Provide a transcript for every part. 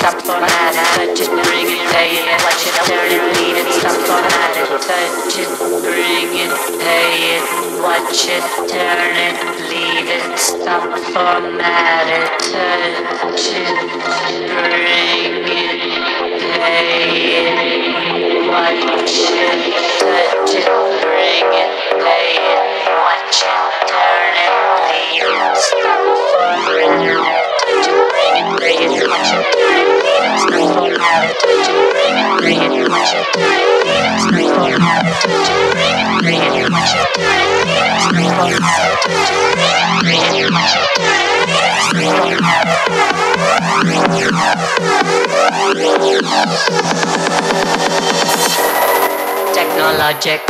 stuff on that attention, bring it pay it, watch it turn and lead it, stuff on that attention, bring it, pay it, watch it turn it, lead it, stuff on that attention, bring it, pay it, watch it, touch it, bring it, pay it, watch it turn it, lead it, Technologic.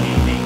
Me?